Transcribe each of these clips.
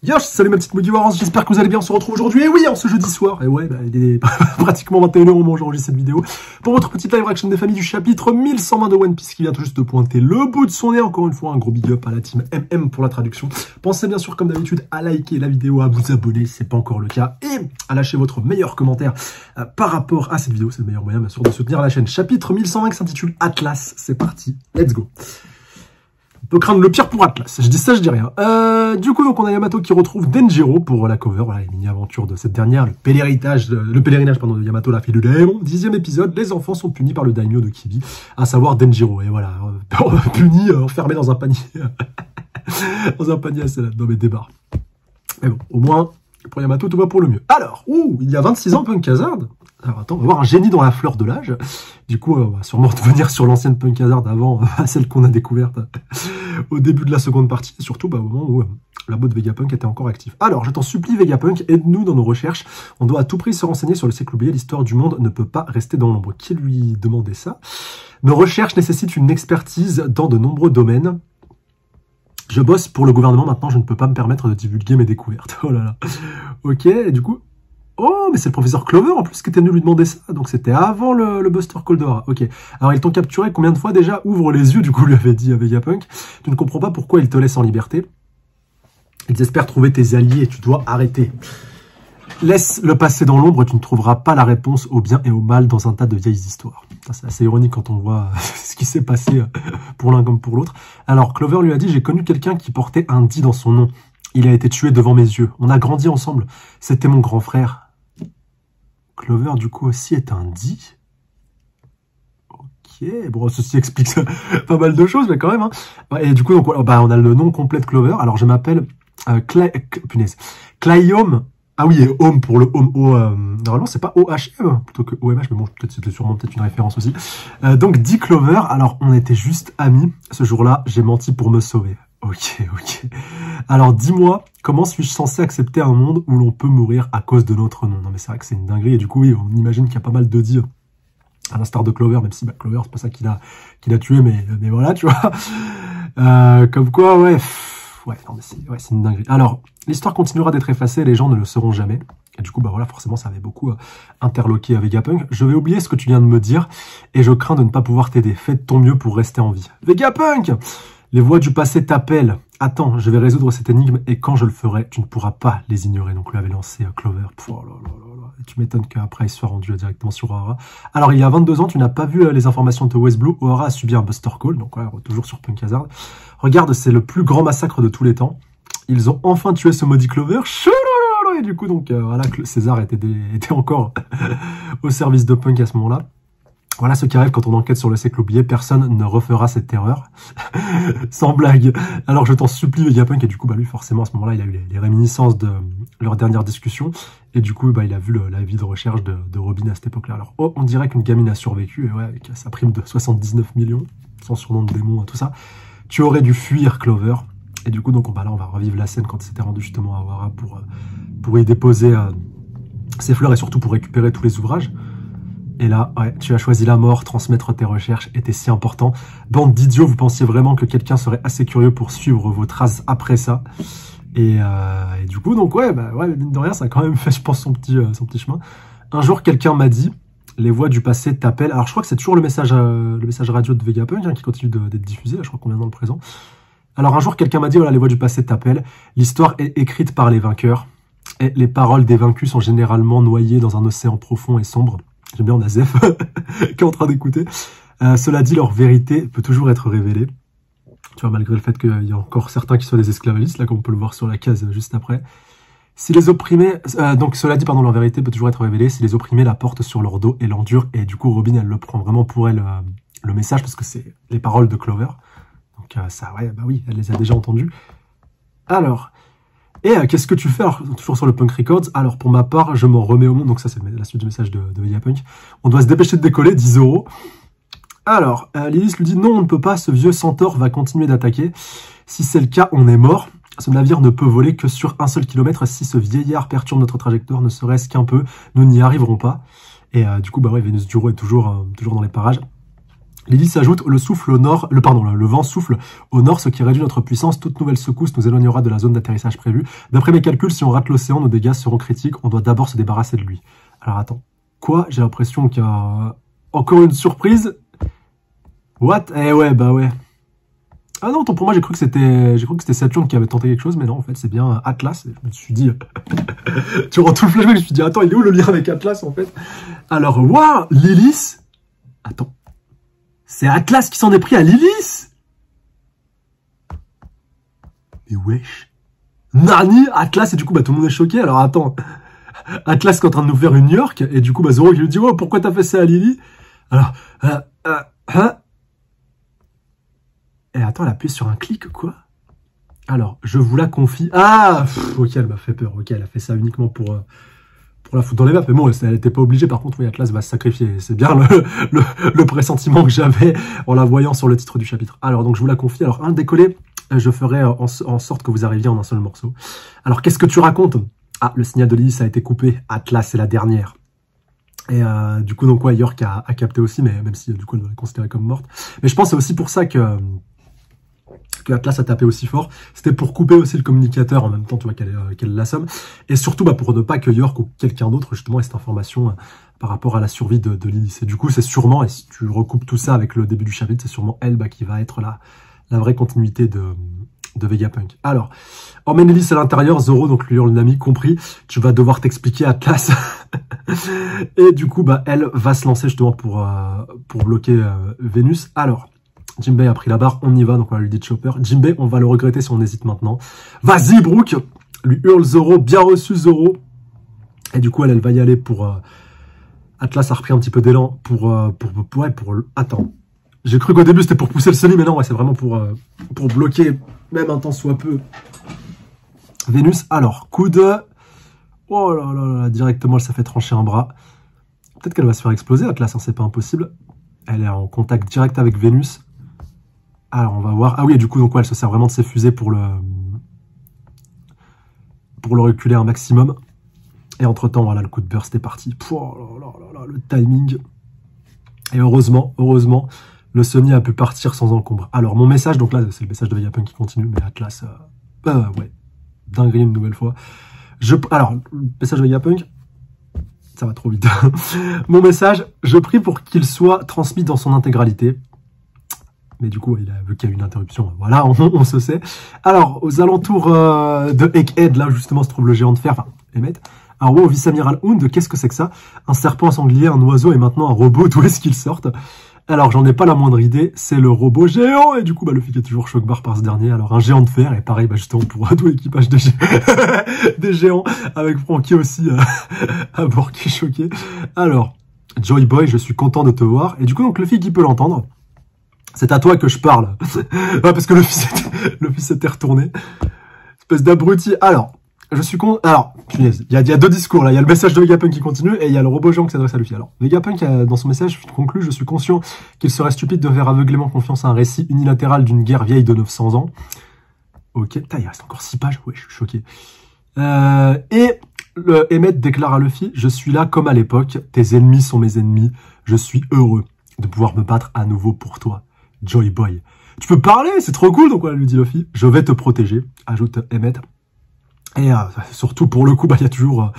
Yo, salut ma petite Moody j'espère que vous allez bien, on se retrouve aujourd'hui, et oui, en ce jeudi soir, et ouais, bah, il est pratiquement 21h au moment où j'enregistre cette vidéo, pour votre petite live action des familles du chapitre 1120 de One Piece qui vient tout juste de pointer le bout de son nez, encore une fois, un gros big up à la team MM pour la traduction. Pensez bien sûr, comme d'habitude, à liker la vidéo, à vous abonner, si c'est pas encore le cas, et à lâcher votre meilleur commentaire euh, par rapport à cette vidéo, c'est le meilleur moyen, bien sûr, de soutenir la chaîne. Chapitre 1120 qui s'intitule Atlas, c'est parti, let's go peut craindre le pire pour Atlas. Je dis ça, je dis rien. Euh, du coup, donc on a Yamato qui retrouve Denjiro pour la cover, voilà, les mini-aventures de cette dernière, le pèlerinage, le pèlerinage pardon, de Yamato, la fille de démon. Dixième épisode, les enfants sont punis par le daimyo de Kibi, à savoir Denjiro. Et voilà, euh, punis, euh, enfermés dans un panier, dans un panier assez là, dans mes débarres. Mais bon, au moins, pour Yamato, tout va pour le mieux. Alors, ouh, il y a 26 ans, Punk Hazard, alors attends, on va voir un génie dans la fleur de l'âge. Du coup, on va sûrement revenir sur l'ancienne Punk Hazard avant celle qu'on a découverte au début de la seconde partie, surtout bah, au moment où euh, la boîte Vegapunk était encore active. Alors, je t'en supplie Vegapunk, aide-nous dans nos recherches. On doit à tout prix se renseigner sur le siècle oublié, l'histoire du monde ne peut pas rester dans l'ombre. Qui lui demandait ça? Nos recherches nécessitent une expertise dans de nombreux domaines. Je bosse pour le gouvernement maintenant, je ne peux pas me permettre de divulguer mes découvertes. Oh là là. Ok, et du coup, Oh, mais c'est le professeur Clover en plus qui était venu lui demander ça. Donc c'était avant le, Buster Coldora. Ok. Alors ils t'ont capturé combien de fois déjà? Ouvre les yeux, du coup, lui avait dit à Vegapunk. Tu ne comprends pas pourquoi ils te laissent en liberté. Ils espèrent trouver tes alliés tu dois arrêter. Laisse le passé dans l'ombre, tu ne trouveras pas la réponse au bien et au mal dans un tas de vieilles histoires. C'est assez ironique quand on voit ce qui s'est passé pour l'un comme pour l'autre. Alors Clover lui a dit, j'ai connu quelqu'un qui portait un dit dans son nom. Il a été tué devant mes yeux. On a grandi ensemble. C'était mon grand frère. Clover, du coup, aussi est un dit. Ok, bon, ceci explique pas mal de choses, mais quand même. Hein. Et du coup, donc, bah, on a le nom complet de Clover. Alors, je m'appelle euh, punaise, Clayome. Ah oui, et Home pour le Home. O, euh, normalement, c'est pas OHM plutôt que OMH, mais bon, peut-être c'était sûrement peut-être une référence aussi. Euh, donc, dit Clover. Alors, on était juste amis. Ce jour-là, j'ai menti pour me sauver. Ok, ok. Alors dis-moi, comment suis-je censé accepter un monde où l'on peut mourir à cause de notre nom? Non mais c'est vrai que c'est une dinguerie, et du coup oui, on imagine qu'il y a pas mal de dits à l'instar de Clover, même si bah, Clover c'est pas ça qu'il a, qu'il a tué, mais, mais voilà, tu vois. Euh, comme quoi, ouais, ouais, non mais c'est ouais, une dinguerie. Alors, l'histoire continuera d'être effacée, les gens ne le sauront jamais. Et du coup, bah voilà, forcément, ça avait beaucoup euh, interloqué avec Vegapunk. Je vais oublier ce que tu viens de me dire, et je crains de ne pas pouvoir t'aider. Fais de ton mieux pour rester en vie. Vegapunk les voix du passé t'appellent. Attends, je vais résoudre cette énigme et quand je le ferai, tu ne pourras pas les ignorer. Donc lui avait lancé euh, Clover. Oh et tu m'étonnes qu'après il soit rendu directement sur O'Hara. Alors il y a 22 ans, tu n'as pas vu euh, les informations de West Blue. O'Hara a subi un Buster Call, donc ouais, toujours sur Punk Hazard. Regarde, c'est le plus grand massacre de tous les temps. Ils ont enfin tué ce maudit Clover. Et du coup, donc euh, voilà, César était encore au service de Punk à ce moment-là. Voilà ce qui arrive quand on enquête sur le siècle oublié, personne ne refera cette erreur. Sans blague. Alors je t'en supplie, Vegapunk, et du coup, bah lui, forcément, à ce moment-là, il a eu les, réminiscences de leur dernière discussion, et du coup, bah, il a vu la vie de recherche de, Robin à cette époque-là. Alors, oh, on dirait qu'une gamine a survécu, et ouais, avec sa prime de 79 millions, son surnom de démon, tout ça. Tu aurais dû fuir Clover. Et du coup, donc, bah, là, on va revivre la scène quand il s'était rendu justement à Wara pour, euh, pour y déposer euh, ses fleurs et surtout pour récupérer tous les ouvrages. Et là, ouais, tu as choisi la mort, transmettre tes recherches était si important. Bande d'idiots, vous pensiez vraiment que quelqu'un serait assez curieux pour suivre vos traces après ça. Et, euh, du coup, donc ouais, bah ouais, mine de rien, ça a quand même fait, je pense, son petit, euh, son petit chemin. Un jour, quelqu'un m'a dit, les voix du passé t'appellent. Alors, je crois que c'est toujours le message, euh, le message radio de Vegapunk hein, qui continue d'être diffusé. Je crois qu'on vient dans le présent. Alors, un jour, quelqu'un m'a dit, voilà, les voix du passé t'appellent. L'histoire est écrite par les vainqueurs. Et les paroles des vaincus sont généralement noyées dans un océan profond et sombre. J'aime bien Nazef qui est en train d'écouter. Euh, cela dit, leur vérité peut toujours être révélée. Tu vois, malgré le fait qu'il y a encore certains qui soient des esclavagistes, là, comme on peut le voir sur la case juste après. Si les opprimés, euh, donc cela dit, pardon, leur vérité peut toujours être révélée. Si les opprimés la portent sur leur dos et l'endurent, et du coup, Robin, elle le prend vraiment pour elle, euh, le message, parce que c'est les paroles de Clover. Donc ça, ouais, bah oui, elle les a déjà entendues. Alors, et euh, qu'est-ce que tu fais Alors, toujours sur le Punk Records? Alors, pour ma part, je m'en remets au monde. Donc ça, c'est la suite du message de, de Punk. On doit se dépêcher de décoller, 10 euros. Alors, euh, Lilith lui dit, non, on ne peut pas, ce vieux centaure va continuer d'attaquer. Si c'est le cas, on est mort. Ce navire ne peut voler que sur un seul kilomètre. Si ce vieillard perturbe notre trajectoire, ne serait-ce qu'un peu, nous n'y arriverons pas. Et euh, du coup, bah ouais, Vénus Duro est toujours, toujours dans les parages. Lily s'ajoute le souffle au nord, le pardon, le, vent souffle au nord, ce qui réduit notre puissance. Toute nouvelle secousse nous éloignera de la zone d'atterrissage prévue. D'après mes calculs, si on rate l'océan, nos dégâts seront critiques. On doit d'abord se débarrasser de lui. Alors attends, quoi? J'ai l'impression qu'il y a encore une surprise. What? Eh ouais, bah ouais. Ah non, pour moi j'ai cru que c'était j'ai cru que c'était Saturne qui avait tenté quelque chose, mais non, en fait c'est bien Atlas. je me suis dit, tu rends tout le flashback, je me suis dit, attends, il est où le lien avec Atlas en fait? Alors, waouh, Lilith? Attends, c'est Atlas qui s'en est pris à Lilith Mais wesh Nani Atlas, et du coup, bah tout le monde est choqué, alors attends. Atlas est en train de nous faire une York, et du coup, bah Zoro qui lui dit, oh, pourquoi t'as fait ça à Lily? Alors, euh, euh, hein? Et attends, elle appuie sur un clic, quoi? Alors, je vous la confie. Ah Ok, elle m'a fait peur. Ok, elle a fait ça uniquement pour, euh, pour la foutre dans les vapes. Mais bon, elle n'était pas obligée. Par contre, oui, Atlas va se sacrifier. C'est bien le, pressentiment que j'avais en la voyant sur le titre du chapitre. Alors, donc, je vous la confie. Alors, un décollé, je ferai en, en sorte que vous arriviez en un seul morceau. Alors, qu'est-ce que tu racontes? Ah, le signal de l'hélice a été coupé. Atlas, c'est la dernière. Et euh, du coup, donc, ouais, York a, capté aussi, mais même si, du coup, elle doit la considérer comme morte. Mais je pense c'est aussi pour ça que que Atlas a tapé aussi fort, c'était pour couper aussi le communicateur en même temps, tu vois, qu'elle euh, qu'elle l'assomme. Et surtout, bah, pour ne pas que York ou quelqu'un d'autre, justement, ait cette information euh, par rapport à la survie de, de. Et du coup, c'est sûrement, et si tu recoupes tout ça avec le début du chapitre, c'est sûrement elle bah, qui va être la, la vraie continuité de, de Vegapunk. Alors, emmène Lily à l'intérieur, Zoro, donc lui hurle Nami, compris, tu vas devoir t'expliquer Atlas. et du coup, bah, elle va se lancer justement pour, euh, pour bloquer Vénus. Alors, Jimbei a pris la barre, on y va, donc on va lui dire Chopper. Jimbei, on va le regretter si on hésite maintenant. Vas-y, Brooke Lui hurle Zoro, bien reçu Zoro. Et du coup, elle, va y aller pour... Euh, Atlas a repris un petit peu d'élan pour, euh, pour, pour, pour... Attends. J'ai cru qu'au début, c'était pour pousser le Sunny, mais non, c'est vraiment pour, euh, pour bloquer, même un temps soit peu, Vénus. Alors, coup de... Oh là là là, directement, elle s'est fait trancher un bras. Peut-être qu'elle va se faire exploser, Atlas, hein, c'est pas impossible. Elle est en contact direct avec Vénus. Alors, on va voir. Ah oui, du coup, donc, elle se sert vraiment de ses fusées pour le, pour le reculer un maximum. Et entre-temps, voilà, le coup de burst est parti. Oh là, là, le timing. Et heureusement, heureusement, le Sony a pu partir sans encombre. Alors, mon message, donc là, c'est le message de Vegapunk qui continue, mais Atlas, euh, euh, ouais, dinguerie une nouvelle fois. Je, alors, le message de Vegapunk, ça va trop vite. mon message, je prie pour qu'il soit transmis dans son intégralité mais du coup, il a vu qu'il y a eu une interruption. Voilà, on, se sait. Alors, aux alentours euh, de Egghead, là justement se trouve le géant de fer, enfin, Emmet. Alors, wow, vice-amiral Hund, qu'est-ce que c'est que ça? Un serpent sanglier, un oiseau et maintenant un robot, d'où est-ce qu'ils sortent? Alors, j'en ai pas la moindre idée, c'est le robot géant, et du coup, bah, le qui est toujours choc barre par ce dernier. Alors, un géant de fer, et pareil, bah, justement, pour tout l'équipage des, des, géants, avec Frankie aussi euh, à bord qui est choqué. Alors, Joy Boy, je suis content de te voir. Et du coup, donc, le qui peut l'entendre. C'est à toi que je parle. parce que le fils, était, le fils était retourné. Espèce d'abruti. Alors, je suis con. Alors, il y, a, deux discours là. Il y a le message de Vegapunk qui continue et il y a le robot géant qui s'adresse à Luffy. Alors, Vegapunk, euh, dans son message, conclut Je suis conscient qu'il serait stupide de faire aveuglément confiance à un récit unilatéral d'une guerre vieille de 900 ans. Ok, il reste encore 6 pages. Ouais, je suis choqué. Euh, et le Emmet déclare à Luffy Je suis là comme à l'époque. Tes ennemis sont mes ennemis. Je suis heureux de pouvoir me battre à nouveau pour toi. Joy Boy. Tu peux parler, c'est trop cool, donc voilà, lui dit Luffy. Je vais te protéger, ajoute Emmett. Et euh, surtout, pour le coup, bah, il y a toujours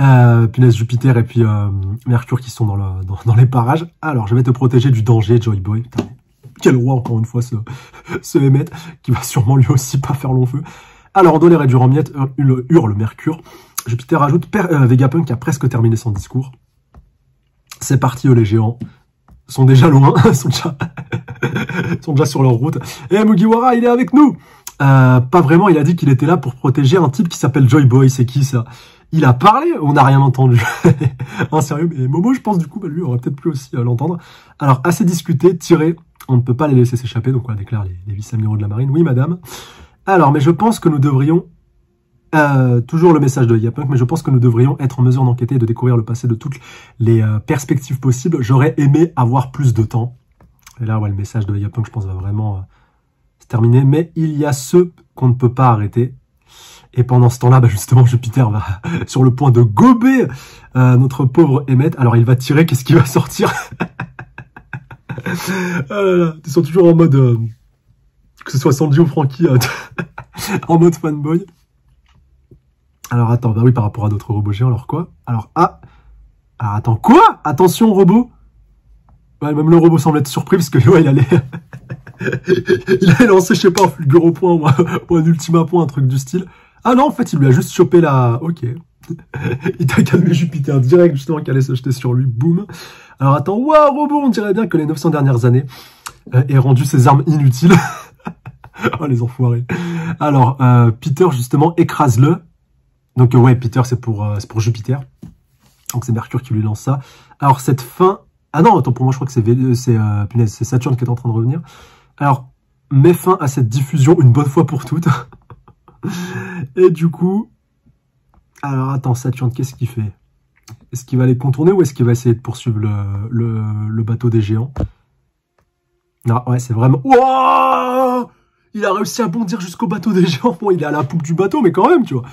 euh, euh Jupiter et puis euh, Mercure qui sont dans, le, dans, les parages. Alors, je vais te protéger du danger, Joy Boy. Putain, quel roi, encore une fois, ce, ce qui va sûrement lui aussi pas faire long feu. Alors, les réduire en miettes, hurle Mercure. Jupiter ajoute, Vegapunk a presque terminé son discours. C'est parti, les géants sont déjà loin, sont déjà, sont déjà sur leur route. Et Mugiwara, il est avec nous euh, Pas vraiment, il a dit qu'il était là pour protéger un type qui s'appelle Joy Boy, c'est qui ça? Il a parlé, on n'a rien entendu. en sérieux, mais Momo, je pense du coup, bah, lui, aurait peut-être plus aussi à l'entendre. Alors, assez discuté, tiré, on ne peut pas les laisser s'échapper, donc on déclare les, les vice-amiraux de la marine. Oui, madame. Alors, mais je pense que nous devrions euh, toujours le message de Yapunk, mais je pense que nous devrions être en mesure d'enquêter et de découvrir le passé de toutes les euh, perspectives possibles. J'aurais aimé avoir plus de temps. Et là, ouais, le message de Yapunk, je pense, va vraiment euh, se terminer. Mais il y a ceux qu'on ne peut pas arrêter. Et pendant ce temps-là, bah, justement, Jupiter va sur le point de gober notre pauvre Emmet. Alors, il va tirer, qu'est-ce qui va sortir? Ah ils sont toujours en mode, euh, que ce soit Sanji ou Frankie, euh, en mode fanboy. Alors attends, bah oui, par rapport à d'autres robots géants, alors quoi? Alors, ah Alors attends, quoi? Attention, robot Ouais, même le robot semble être surpris, parce que, ouais, il allait... il allait lancer, je sais pas, un fulgure point ou un, ou un ultima point, un truc du style. Ah non, en fait, il lui a juste chopé la... Ok. il t'a calmé Jupiter direct, justement, qui allait se jeter sur lui. Boum. Alors attends, waouh, robot, on dirait bien que les 900 dernières années euh, aient rendu ses armes inutiles. oh, les enfoirés. Alors, euh, Peter, justement, écrase-le. Donc, euh, ouais, Peter, c'est pour, euh, pour Jupiter. Donc, c'est Mercure qui lui lance ça. Alors, cette fin... Ah non, attends, pour moi, je crois que c'est euh, c'est Saturne qui est en train de revenir. Alors, met fin à cette diffusion une bonne fois pour toutes. Et du coup... Alors, attends, Saturne, qu'est-ce qu'il fait? Est-ce qu'il va les contourner ou est-ce qu'il va essayer de poursuivre le, le, bateau des géants? Non, ouais, c'est vraiment... Wouah il a réussi à bondir jusqu'au bateau des géants. Bon, il est à la poupe du bateau, mais quand même, tu vois.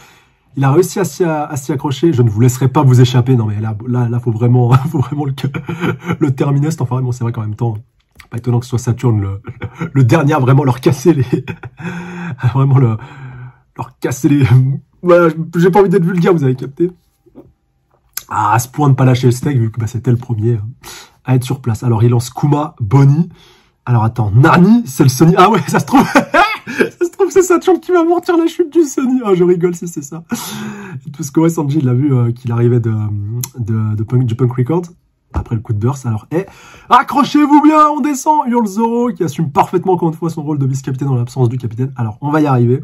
Il a réussi à s'y, accrocher. Je ne vous laisserai pas vous échapper. Non, mais là, là, là, faut vraiment, faut vraiment le, le terminer. C'est enfin, vraiment, c'est vrai qu'en même temps, pas étonnant que ce soit Saturne le, le dernier à vraiment leur casser les, vraiment le, leur casser les, voilà, j'ai pas envie d'être vulgaire, vous avez capté. Ah, à ce point de pas lâcher le steak, vu que bah, c'était le premier à être sur place. Alors, il lance Kuma, Bonnie. Alors, attends, Nani, c'est le Sony. Ah ouais, ça se trouve, ça se trouve, c'est Saturne qui va mentir la chute du Sony. Ah, je rigole si c'est ça. Parce que ouais, Sanji, il a vu euh, qu'il arrivait de, de, de punk, du Punk Records après le coup de burst. Alors, eh, accrochez-vous bien, on descend Hurle Zoro, qui assume parfaitement, encore une fois, son rôle de vice-capitaine dans l'absence du capitaine. Alors, on va y arriver.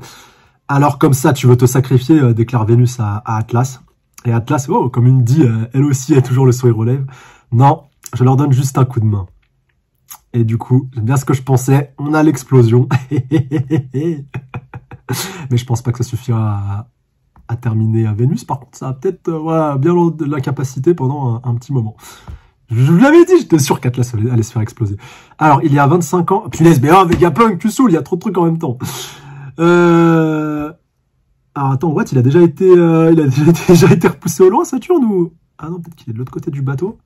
Alors, comme ça, tu veux te sacrifier, euh, déclare Vénus à, à, Atlas. Et Atlas, oh, comme une dit, euh, elle aussi a toujours le sourire aux lèvres. Non, je leur donne juste un coup de main. Et du coup, bien ce que je pensais, on a l'explosion. Mais je pense pas que ça suffira à, à terminer à Vénus. Par contre, ça a peut-être euh, voilà, bien de l'incapacité pendant un, petit moment. Je, je l'avais dit, j'étais sûr qu'Atlas allait se faire exploser. Alors, il y a 25 ans... Punaise, mais oh, Vegapunk, tu saoules, il y a trop de trucs en même temps. Euh... Alors, attends, what, il a déjà été, euh, il a déjà été repoussé au loin, Saturne, ou... Ah non, peut-être qu'il est de l'autre côté du bateau.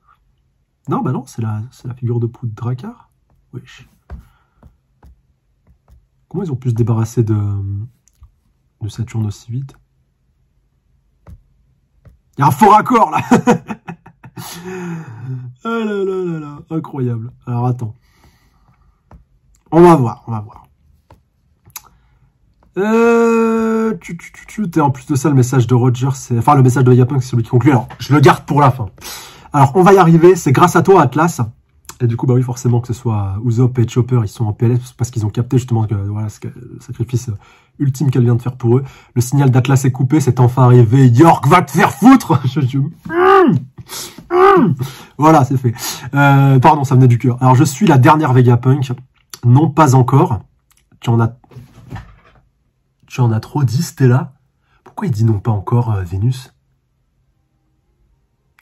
Non, bah non, c'est la, la figure de Drakkar. Wesh. Comment ils ont pu se débarrasser de, Saturne aussi vite? Il y a un faux raccord là Ah là là là là, incroyable. Alors attends. On va voir, on va voir. Euh, tu, tu, tu, tu, en plus de ça, le message de Roger, c'est, enfin, le message de Yapunk, c'est celui qui conclut. Alors, je le garde pour la fin. Alors, on va y arriver. C'est grâce à toi, Atlas. Et du coup, bah oui, forcément, que ce soit Usopp et Chopper, ils sont en PLS parce qu'ils ont capté justement ce le sacrifice ultime qu'elle vient de faire pour eux. Le signal d'Atlas est coupé, c'est enfin arrivé. York va te faire foutre Voilà, c'est fait. Euh, pardon, ça venait du cœur. Alors, je suis la dernière Vegapunk. Non, pas encore. Tu en as... Tu en as trop dit, Stella Pourquoi il dit non pas encore, euh, Vénus?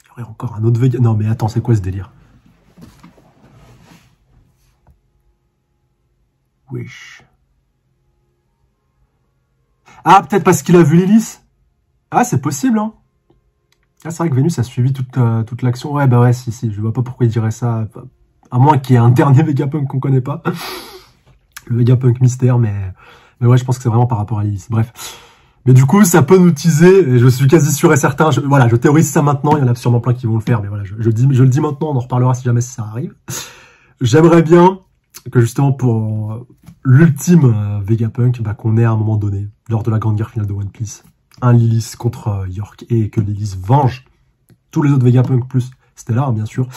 Il y aurait encore un autre Vega... Non, mais attends, c'est quoi ce délire? Ah, peut-être parce qu'il a vu l'hélice Ah, c'est possible, hein ah, c'est vrai que Vénus a suivi toute, euh, toute l'action. Ouais, bah ouais, si, si, je vois pas pourquoi il dirait ça. À moins qu'il y ait un dernier Vegapunk qu'on connaît pas. Le Vegapunk mystère, mais, mais ouais, je pense que c'est vraiment par rapport à l'hélice. Bref. Mais du coup, ça peut nous teaser, et je suis quasi sûr et certain, voilà, je théorise ça maintenant, il y en a sûrement plein qui vont le faire, mais voilà, je le dis maintenant, on en reparlera si jamais ça arrive. J'aimerais bien que justement pour l'ultime euh, Vegapunk, bah, qu'on ait à un moment donné, lors de la grande guerre finale de One Piece, un Lilith contre euh, York, et que Lilith venge tous les autres Vegapunk, plus Stellar, hein, bien sûr,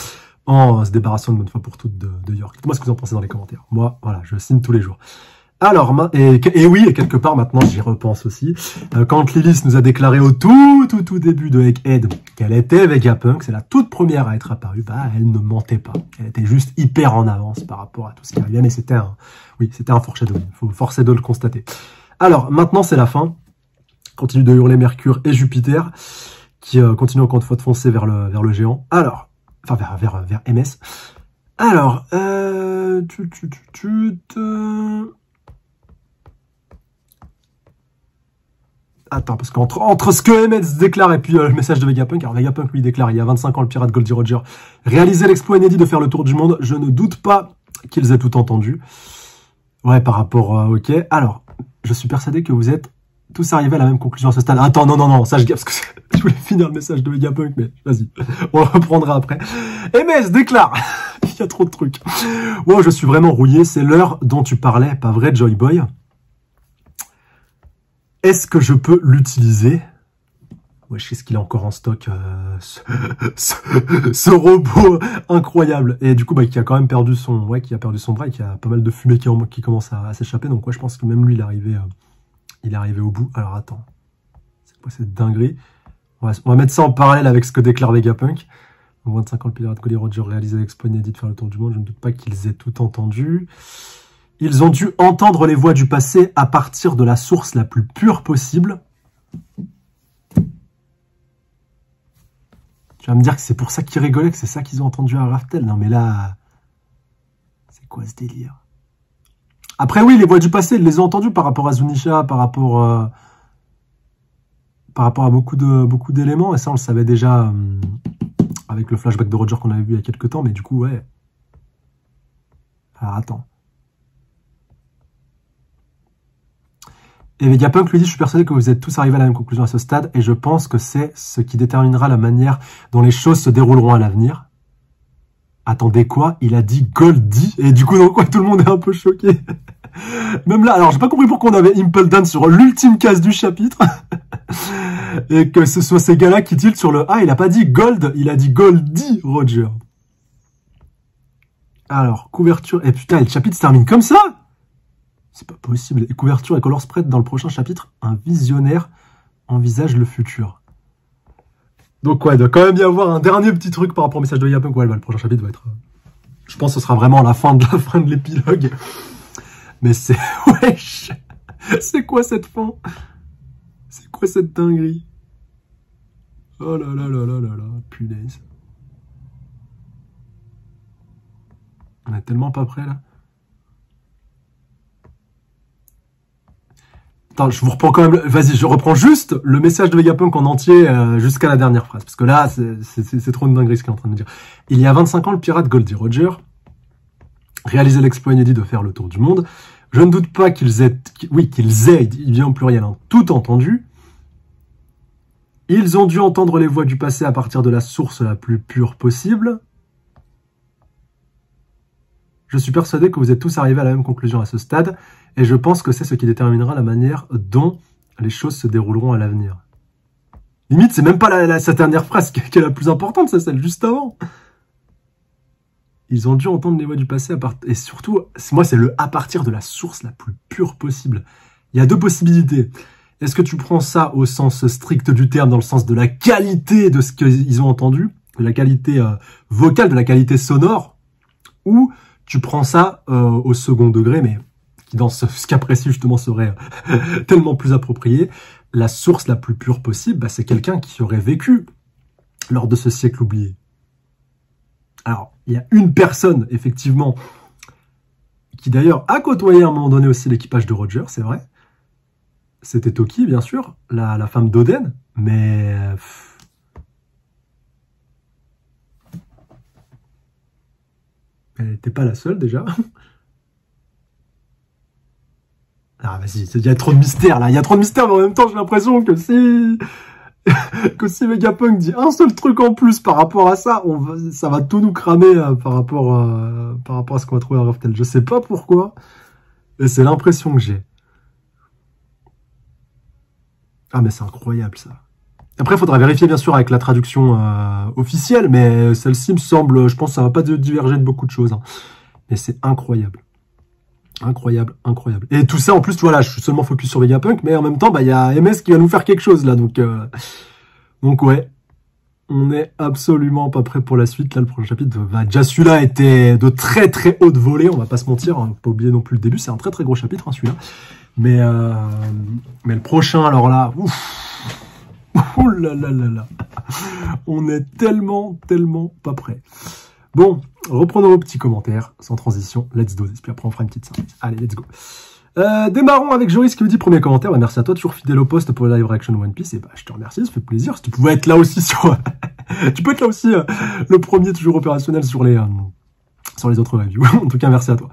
en se débarrassant une bonne fois pour toutes de, de York. Dites-moi ce que vous en pensez dans les commentaires. Moi, voilà, je signe tous les jours. Alors, et, et, oui, et quelque part maintenant, j'y repense aussi, euh, quand Lilith nous a déclaré au tout, tout, tout début de Egghead qu'elle était Vegapunk, c'est la toute première à être apparue, bah, elle ne mentait pas. Elle était juste hyper en avance par rapport à tout ce qui arrivait, mais c'était un, oui, c'était un foreshadowing, faut forcer de le constater. Alors, maintenant, c'est la fin. Continue de hurler Mercure et Jupiter, qui euh, continuent encore une fois de foncer vers le, vers le géant. Alors, enfin, vers, vers, vers MS. Alors, euh, tu, tu, tu, tu, Attends, parce qu'entre entre ce que MS déclare et puis euh, le message de Vegapunk, alors Vegapunk lui déclare il y a 25 ans le pirate Goldie Roger réalisait l'exploit inédit de faire le tour du monde. Je ne doute pas qu'ils aient tout entendu. Ouais, par rapport à OK. Alors, je suis persuadé que vous êtes tous arrivés à la même conclusion à ce stade. Attends, non, non, non, ça je parce que je voulais finir le message de Vegapunk, mais vas-y, on reprendra après. MS déclare il y a trop de trucs. Wow, je suis vraiment rouillé, c'est l'heure dont tu parlais, pas vrai, Joy Boy? Est-ce que je peux l'utiliser? Ouais, je sais ce qu'il a encore en stock, euh, ce, robot incroyable. Et du coup, bah, qui a quand même perdu son, ouais, qui a perdu son bras et qui a pas mal de fumée qui, qui commence à, s'échapper. Donc, ouais, je pense que même lui, il est arrivé, euh, il est arrivé au bout. Alors, attends. C'est quoi cette dinguerie? On va, on mettre ça en parallèle avec ce que déclare Vegapunk. 25 ans, le Pirate Cody Roger réalisé l'exploit inédit de faire le tour du monde. Je ne doute pas qu'ils aient tout entendu. Ils ont dû entendre les voix du passé à partir de la source la plus pure possible. Tu vas me dire que c'est pour ça qu'ils rigolaient, que c'est ça qu'ils ont entendu à Raftel. Non mais là, c'est quoi ce délire? Après oui, les voix du passé, ils les ont entendues par rapport à Zunisha, par rapport... Euh, par rapport à beaucoup beaucoup d'éléments, et ça on le savait déjà... Euh, avec le flashback de Roger qu'on avait vu il y a quelques temps, mais du coup, ouais. Alors, attends. Et Vegapunk lui dit, je suis persuadé que vous êtes tous arrivés à la même conclusion à ce stade, et je pense que c'est ce qui déterminera la manière dont les choses se dérouleront à l'avenir. Attendez quoi? Il a dit Goldie, et du coup, donc quoi, tout le monde est un peu choqué? Même là, alors j'ai pas compris pourquoi on avait Impel Dance sur l'ultime case du chapitre. et que ce soit ces gars-là qui tiltent sur le A. Il a pas dit Gold, il a dit Goldie Roger. Alors, couverture... Et putain, le chapitre se termine comme ça? C'est pas possible. Et couverture et color spread dans le prochain chapitre. Un visionnaire envisage le futur. Donc ouais, il doit quand même y avoir un dernier petit truc par rapport au message de Yapunk. Ouais, bah, le prochain chapitre va être... Euh, je pense que ce sera vraiment la fin de la fin de l'épilogue. Mais c'est... Wesh C'est quoi cette fin? C'est quoi cette dinguerie? Oh là là là là là là, punaise. On est tellement pas prêt là. Attends, je vous reprends quand même... Vas-y, je reprends juste le message de Vegapunk en entier euh, jusqu'à la dernière phrase. Parce que là, c'est trop une dinguerie ce qu'il est en train de me dire. Il y a 25 ans, le pirate Goldie Roger réalisait l'exploit inédit de faire le tour du monde. Je ne doute pas qu'ils aient, oui, qu'ils aient, il vient au pluriel, hein, tout entendu. Ils ont dû entendre les voix du passé à partir de la source la plus pure possible. Je suis persuadé que vous êtes tous arrivés à la même conclusion à ce stade, et je pense que c'est ce qui déterminera la manière dont les choses se dérouleront à l'avenir. Limite, c'est même pas la, cette dernière phrase qui est la plus importante, c'est celle juste avant. Ils ont dû entendre les voix du passé, à part... et surtout, moi, c'est le à partir de la source la plus pure possible. Il y a deux possibilités. Est-ce que tu prends ça au sens strict du terme, dans le sens de la qualité de ce qu'ils ont entendu, de la qualité euh, vocale, de la qualité sonore, ou tu prends ça euh, au second degré, mais dans ce, ce cas précis justement serait tellement plus approprié, la source la plus pure possible, bah, c'est quelqu'un qui aurait vécu lors de ce siècle oublié. Alors, il y a une personne, effectivement, qui d'ailleurs a côtoyé à un moment donné aussi l'équipage de Roger, c'est vrai. C'était Toki, bien sûr, la, femme d'Oden, mais... Elle n'était pas la seule, déjà. Ah, vas-y, il y a trop de mystère, là. Il y a trop de mystère, mais en même temps, j'ai l'impression que si... que si Vegapunk dit un seul truc en plus par rapport à ça, on va, ça va tout nous cramer euh, par rapport à, par rapport à ce qu'on va trouver à Raftel. Je sais pas pourquoi, mais c'est l'impression que j'ai. Ah mais c'est incroyable ça. Après, il faudra vérifier bien sûr avec la traduction euh, officielle, mais celle-ci me semble, je pense que ça va pas diverger de beaucoup de choses. Hein. Mais c'est incroyable. Incroyable, incroyable. Et tout ça, en plus, voilà, je suis seulement focus sur Vegapunk, mais en même temps, bah, il y a MS qui va nous faire quelque chose, là, donc, euh, donc ouais. On est absolument pas prêt pour la suite. Là, le prochain chapitre va déjà celui-là était de très très haute volée, on va pas se mentir, hein, pas oublier non plus le début, c'est un très très gros chapitre hein, celui-là. Mais euh, mais le prochain, alors là, ouf, ouh là là là là, on est tellement tellement pas prêt. Bon, reprenons vos petits commentaires, sans transition, let's do this. Puis après, on fera une petite synthèse. Allez, let's go. Euh, démarrons avec Joris qui nous dit premier commentaire. Ouais, merci à toi, toujours fidèle au poste pour le live reaction One Piece. Et bah, je te remercie, ça fait plaisir. Si tu pouvais être là aussi sur, tu peux être là aussi, euh, le premier toujours opérationnel sur les, euh, sur les autres reviews. en tout cas, merci à toi.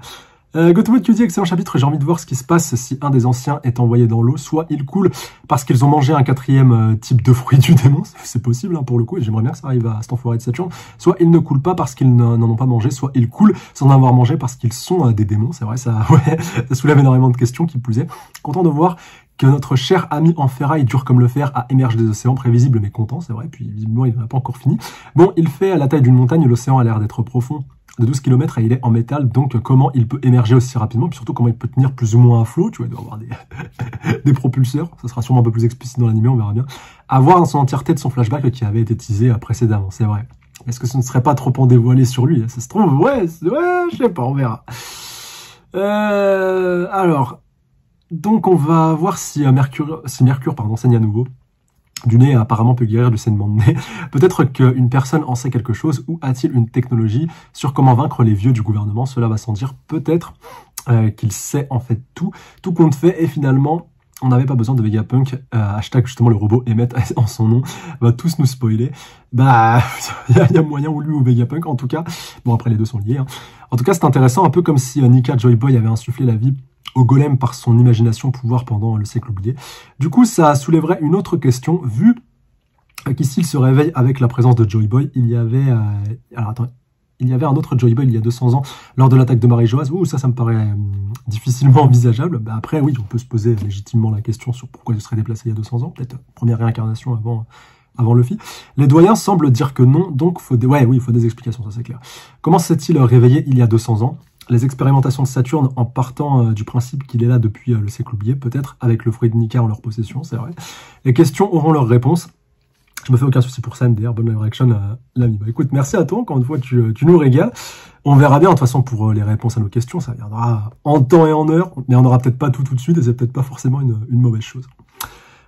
Euh, qui dit excellent chapitre, j'ai envie de voir ce qui se passe si un des anciens est envoyé dans l'eau, soit il coule parce qu'ils ont mangé un quatrième euh, type de fruit du démon, c'est possible hein, pour le coup, et j'aimerais bien que ça arrive à cet enfoiré de soit ils ne coulent pas parce qu'ils n'en ont pas mangé, soit ils coulent sans en avoir mangé parce qu'ils sont euh, des démons, c'est vrai, ça, ouais, soulève énormément de questions qui plus est. Content de voir que notre cher ami en ferraille, dur comme le fer, a émergé des océans, prévisible mais content, c'est vrai, puis visiblement il n'a pas encore fini. Bon, il fait à la taille d'une montagne, l'océan a l'air d'être profond, de 12 km et il est en métal, donc comment il peut émerger aussi rapidement, puis surtout comment il peut tenir plus ou moins à flot, tu vois, il doit avoir des, des propulseurs, ça sera sûrement un peu plus explicite dans l'anime, on verra bien. À voir dans son entièreté de son flashback qui avait été teasé euh, précédemment, c'est vrai. Est-ce que ce ne serait pas trop en dévoilé sur lui Ça se trouve, ouais, ouais, je sais pas, on verra. Euh, alors, donc on va voir si euh, Mercure, si Mercure pardon, saigne à nouveau du nez apparemment peut guérir du saignement de nez. Peut-être qu'une personne en sait quelque chose ou a-t-il une technologie sur comment vaincre les vieux du gouvernement? Cela va sans dire. Peut-être euh, qu'il sait en fait tout, tout compte fait et finalement on n'avait pas besoin de Vegapunk, euh, hashtag justement le robot émet en son nom, va tous nous spoiler. Bah, il y, a moyen ou lui ou Vegapunk en tout cas. Bon après les deux sont liés. Hein. En tout cas c'est intéressant, un peu comme si euh, Nika Joyboy avait insufflé la vie au golem par son imagination pouvoir pendant le siècle oublié. Du coup, ça soulèverait une autre question, vu qu'ici se réveille avec la présence de Joy Boy. Il y avait... Euh, alors attends, il y avait un autre Joy Boy il y a 200 ans lors de l'attaque de Marie-Joise. Ouh, ça, ça me paraît euh, difficilement envisageable. Bah, après, oui, on peut se poser légitimement la question sur pourquoi il serait déplacé il y a 200 ans. Peut-être première réincarnation avant avant Luffy. Les doyens semblent dire que non, donc faut des... Ouais, oui, il faut des explications, ça c'est clair. Comment s'est-il réveillé il y a 200 ans? Les expérimentations de Saturne en partant euh, du principe qu'il est là depuis euh, le siècle oublié, peut-être avec le fruit de Nika en leur possession, c'est vrai. Les questions auront leur réponse. Je me fais aucun souci pour ça, MDR, bonne direction, euh, l'ami. Bah écoute, merci à toi, encore une fois, tu, tu nous régales. On verra bien, de toute façon, pour les réponses à nos questions, ça viendra en temps et en heure, mais on n'aura peut-être pas tout tout de suite, et c'est peut-être pas forcément une, une mauvaise chose.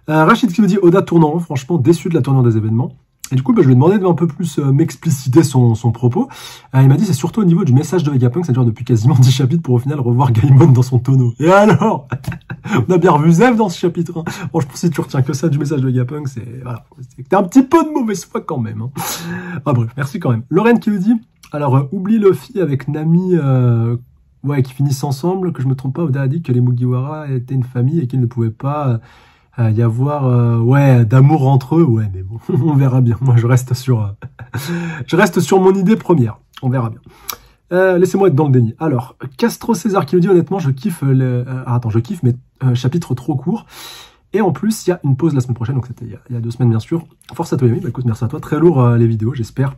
Rachid qui nous dit Oda tournant, franchement déçu de la tournure des événements. Et du coup, bah, je lui ai demandé de un peu plus euh, m'expliciter son, son, propos. Euh, il m'a dit c'est surtout au niveau du message de Vegapunk, ça dure depuis quasiment 10 chapitres pour au final revoir Gaimon dans son tonneau. Et alors On a bien revu Zev dans ce chapitre. Hein. Franchement, si tu retiens que ça du message de Vegapunk, c'est voilà, t'es un petit peu de mauvaise foi quand même. Hein. Ah bref, merci quand même. Lorraine qui nous dit alors euh, oublie Luffy avec Nami euh, ouais, qui finissent ensemble, que je me trompe pas, Oda a dit que les Mugiwara étaient une famille et qu'ils ne pouvaient pas euh, y avoir euh, ouais d'amour entre eux ouais mais bon on verra bien. Moi je reste sur euh, je reste sur mon idée première. On verra bien. Euh, laissez-moi être dans le déni. Alors Castro César qui nous dit honnêtement je kiffe le ah, attends je kiffe mais chapitre trop court. Et en plus il y a une pause la semaine prochaine donc c'était il, y a deux semaines bien sûr. Force à toi Yami. Bah écoute merci à toi. Très lourd les vidéos j'espère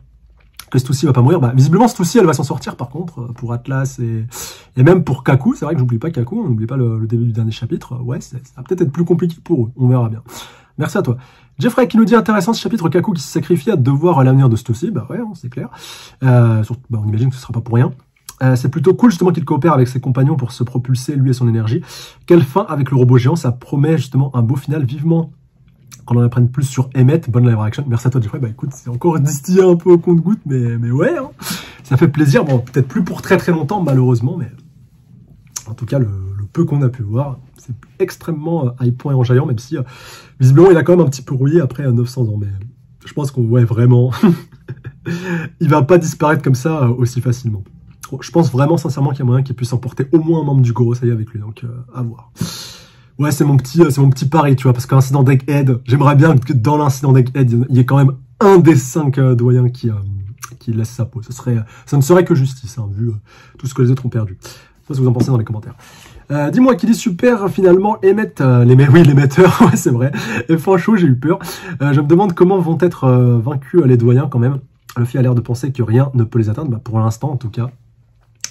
que Stussy va pas mourir. Bah, visiblement, Stussy, elle va s'en sortir, par contre, euh, pour Atlas et, et même pour Kaku. C'est vrai que j'oublie pas Kaku, on n'oublie pas le, début du dernier chapitre. Ouais, ça va peut-être être plus compliqué pour eux. On verra bien. Merci à toi. Jeffrey qui nous dit intéressant ce chapitre Kaku qui se sacrifie à devoir l'avenir de Stussy. Bah ouais, hein, c'est clair. Euh, bah, on imagine que ce sera pas pour rien. Euh, c'est plutôt cool justement qu'il coopère avec ses compagnons pour se propulser lui et son énergie. Quelle fin avec le robot géant, ça promet justement un beau final vivement qu'on en apprenne plus sur Emmet, bonne live action. Merci à toi Jeffrey, bah écoute, c'est encore distillé un peu au compte-goutte, mais, mais ouais, hein. ça fait plaisir. Bon, peut-être plus pour très très longtemps malheureusement, mais en tout cas, le, peu qu'on a pu voir, c'est extrêmement euh, high point et enjaillant, même si euh, visiblement il a quand même un petit peu rouillé après 900 euh, ans, mais je pense qu'on voit vraiment, il va pas disparaître comme ça aussi facilement. Je pense vraiment sincèrement qu'il y a moyen qu'il puisse emporter au moins un membre du Gorosei avec lui, donc à voir. Ouais, c'est mon petit, c'est mon petit pari, tu vois, parce qu'incident Deckhead, j'aimerais bien que dans l'incident Deckhead, il y ait quand même un des cinq euh, doyens qui, euh, qui laisse sa peau. Ça ne serait que justice, hein, vu euh, tout ce que les autres ont perdu. Je sais pas ce que vous en pensez dans les commentaires. Dis-moi qu'il est super finalement émettent les oui l'émetteur ouais c'est vrai et franchement j'ai eu peur je me demande comment vont être vaincus les doyens quand même Luffy a l'air de penser que rien ne peut les atteindre bah, pour l'instant en tout cas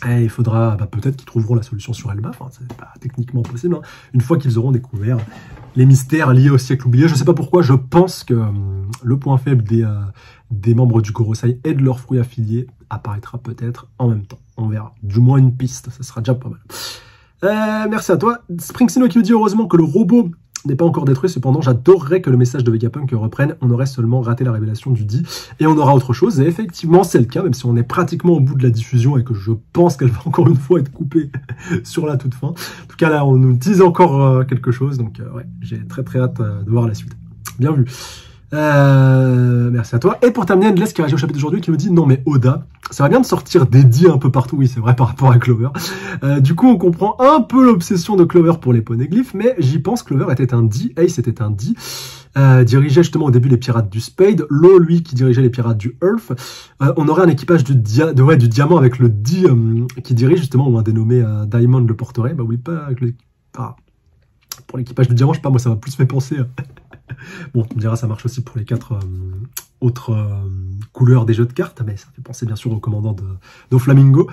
et il faudra bah, peut-être qu'ils trouveront la solution sur Elba, enfin c'est pas techniquement possible, hein. une fois qu'ils auront découvert les mystères liés au siècle oublié. Je sais pas pourquoi, je pense que hum, le point faible des, euh, des membres du Gorosei et de leurs fruits affiliés apparaîtra peut-être en même temps. On verra. Du moins une piste, ça sera déjà pas mal. Euh, merci à toi. Springsino qui nous dit heureusement que le robot n'est pas encore détruit. Cependant, j'adorerais que le message de Vegapunk reprenne. On aurait seulement raté la révélation du dit et on aura autre chose. Et effectivement, c'est le cas, même si on est pratiquement au bout de la diffusion et que je pense qu'elle va encore une fois être coupée sur la toute fin. En tout cas, là, on nous dit encore euh, quelque chose. Donc, euh, ouais, j'ai très très hâte euh, de voir la suite. Bien vu. Euh, merci à toi. Et pour terminer, Endless qui réagit au chapitre d'aujourd'hui qui me dit non mais Oda, ça va bien de sortir des dits un peu partout, oui c'est vrai par rapport à Clover. Euh, du coup on comprend un peu l'obsession de Clover pour les poneglyphes, mais j'y pense, Clover était un dit, Ace était un dit, euh, dirigeait justement au début les pirates du Spade, Lo lui qui dirigeait les pirates du Earth. Euh, on aurait un équipage du, de, du diamant avec le euh, qui dirige justement, ou un dénommé euh, Diamond le porterait, bah oui pas avec le... Pour l'équipage du diamant, je sais pas, moi ça m'a plus fait penser... Bon, tu me diras, ça marche aussi pour les quatre euh, autres euh, couleurs des jeux de cartes, mais ça fait penser bien sûr au commandant de, de Flamingo.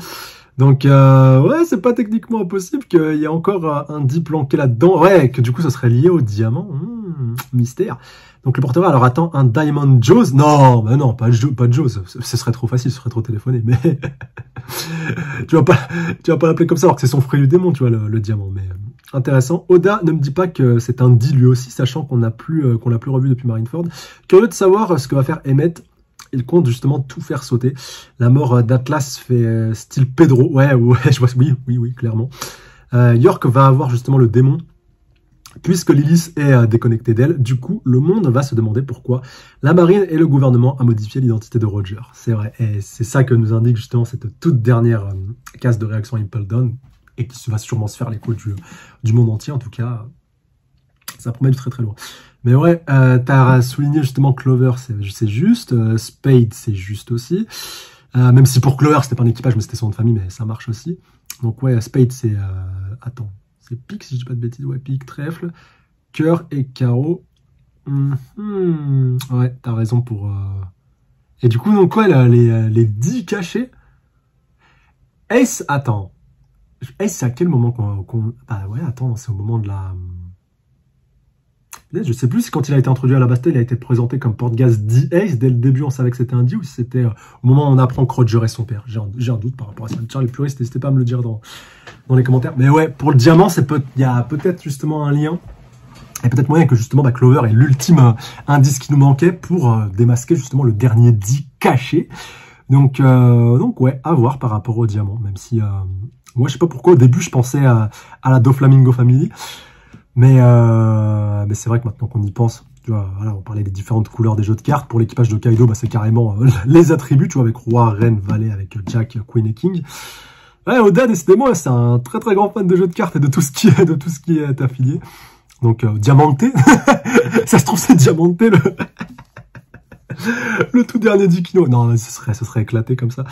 Donc, euh, ouais, c'est pas techniquement impossible qu'il y ait encore euh, un dit planqué là-dedans. Ouais, que du coup, ça serait lié au diamant. Mmh, mystère. Donc, le porteur, alors attends, un Diamond Jaws? Non, bah non, pas, pas Jaws. Ce serait trop facile, ce serait trop téléphoné. Mais tu vas pas, tu vas pas l'appeler comme ça, alors que c'est son frère du démon, tu vois, le, diamant. Intéressant. Oda ne me dit pas que c'est un dit lui aussi, sachant qu'on n'a plus euh, qu'on l'a plus revu depuis Marineford. Curieux de savoir ce que va faire Emmett. Il compte justement tout faire sauter. La mort d'Atlas fait euh, style Pedro. Ouais, ouais, je vois. Oui, oui, oui, clairement. Euh, York va avoir justement le démon. Puisque Lilith est euh, déconnectée d'elle, du coup, le monde va se demander pourquoi la marine et le gouvernement a modifié l'identité de Roger. C'est vrai, et c'est ça que nous indique justement cette toute dernière euh, case de réaction Impel Down, et qui va sûrement se faire l'écho du, du monde entier, en tout cas, ça promet du très très loin. Mais ouais, euh, t'as souligné justement Clover, c'est juste, euh, Spade, c'est juste aussi. Euh, même si pour Clover, c'était pas un équipage, mais c'était son nom de famille, mais ça marche aussi. Donc ouais, Spade, c'est... Euh, attends, c'est pique, si je dis pas de bêtises, ouais, pique, trèfle, cœur et carreau. Mm -hmm. Ouais, t'as raison pour... Et du coup, donc, ouais, les, les 10 cachés. Ace, attends. Ace, c'est à quel moment qu'on... Qu bah ouais, attends, c'est au moment de la... Je sais plus si quand il a été introduit à la bastille, il a été présenté comme porte-gaz 10 Ace. Dès le début, on savait que c'était un 10 ou si c'était au moment où on apprend que Roger est son père. J'ai un, doute par rapport à ça. Charles, les puristes, n'hésitez pas à me le dire dans, dans les commentaires. Mais ouais, pour le diamant, il y a peut-être justement un lien. Et peut-être moyen que justement bah, Clover est l'ultime euh, indice qui nous manquait pour euh, démasquer justement le dernier 10 caché. Donc, euh, donc ouais, à voir par rapport au diamant. Même si, euh, moi je sais pas pourquoi au début je pensais à, à la Doflamingo Family. Mais, euh, mais c'est vrai que maintenant qu'on y pense, tu vois, voilà, on parlait des différentes couleurs des jeux de cartes. Pour l'équipage de Kaido, bah, c'est carrément euh, les attributs, tu vois, avec Roi, Reine, Valet, avec Jack, Queen et King. Ouais, Oda, décidément, c'est un très très grand fan de jeux de cartes et de tout ce qui est, de tout ce qui est affilié. Donc, euh, Diamanté. Ça se trouve, c'est Diamanté, le... le tout dernier Dikino. Non, ce serait, ce serait éclaté comme ça.